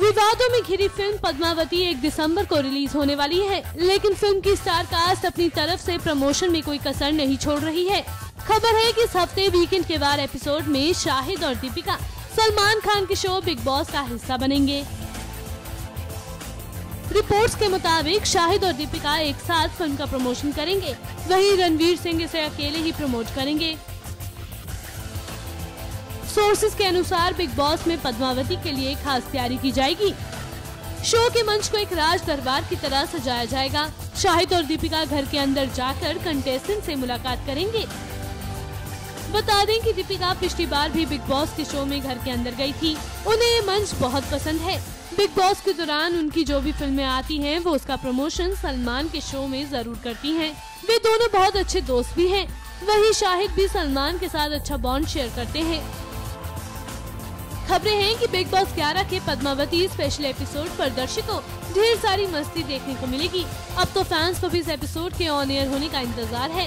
विवादों में घिरी फ़िल्म पद्मावती एक दिसंबर को रिलीज़ होने वाली है, लेकिन फ़िल्म की स्टार कास्ट अपनी तरफ़ से प्रमोशन में कोई कसर नहीं छोड़ रही है। खबर है कि इस हफ़्ते वीकेंड के वार एपिसोड में शाहिद और दीपिका सलमान खान के शो बिग बॉस का हिस्सा बनेंगे। रिपोर्ट्स के मुताबिक शाहिद और दीपिका एक साथ फ़िल्म का प्रमोशन करेंगे। वहीं रणवीर सिंह इसे अकेले ही प्रमोट करेंगे। सोर्सेज के अनुसार बिग बॉस में पद्मावती के लिए खास तैयारी की जाएगी। शो के मंच को एक राज दरबार की तरह सजाया जाएगा। शाहिद और दीपिका घर के अंदर जाकर कंटेस्टेंट से मुलाकात करेंगे। बता दें कि दीपिका पिछली बार भी बिग बॉस के शो में घर के अंदर गई थी। उन्हें ये मंच बहुत पसंद है। बिग बॉस के दौरान उनकी जो भी फ़िल्में आती हैं, वो उसका प्रमोशन सलमान के शो में ज़रूर करती हैं। वे दोनों बहुत अच्छे दोस्त भी हैं। वहीं शाहिद भी सलमान के साथ अच्छा बॉन्ड शेयर करते हैं। खबरें हैं कि बिग बॉस 11 के पद्मावती स्पेशल एपिसोड पर दर्शकों ढेर सारी मस्ती देखने को मिलेगी। अब तो फैंस को भी इस एपिसोड के ऑन एयर होने का इंतज़ार है।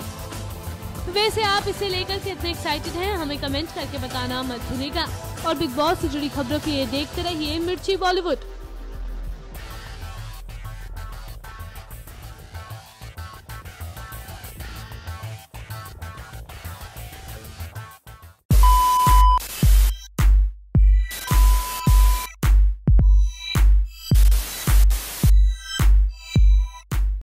वैसे आप इसे लेकर कितने एक्साइटेड हैं, हमें कमेंट करके बताना मत भूलिएगा। और बिग बॉस से जुड़ी खबरों के लिए देखते रहिए मिर्ची बॉलीवुड।